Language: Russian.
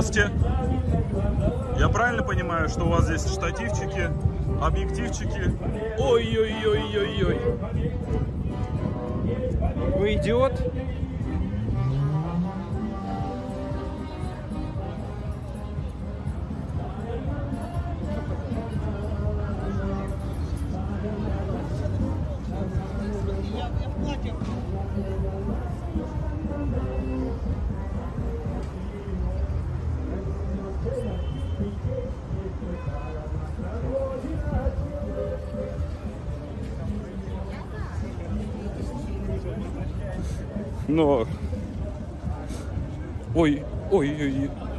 Здравствуйте. Я правильно понимаю, что у вас здесь штативчики, объективчики? Ой-ой-ой-ой-ой. Вы идиот? Но... Ой, ой, ой, ой.